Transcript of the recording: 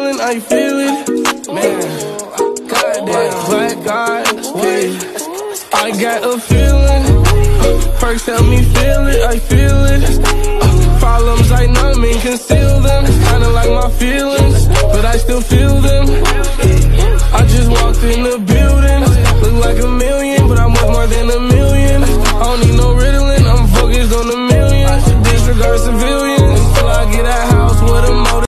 I feel it, man. Goddamn, black God. I got a feeling. Perks help me feel it, I feel it. Problems I numb and conceal them. Kinda like my feelings, but I still feel them. I just walked in the